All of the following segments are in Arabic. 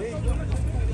Hey,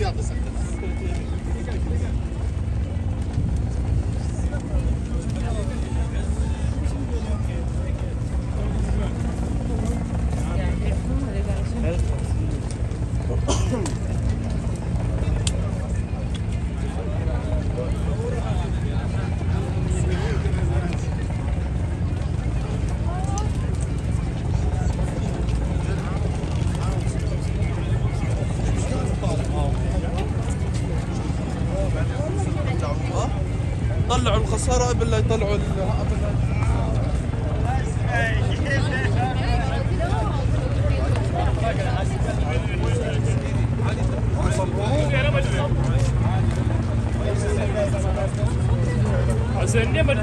Taksi atlasak da. Thank you. يطلعوا الخسارة قبل لا يطلعوا ال لا عشان نعمل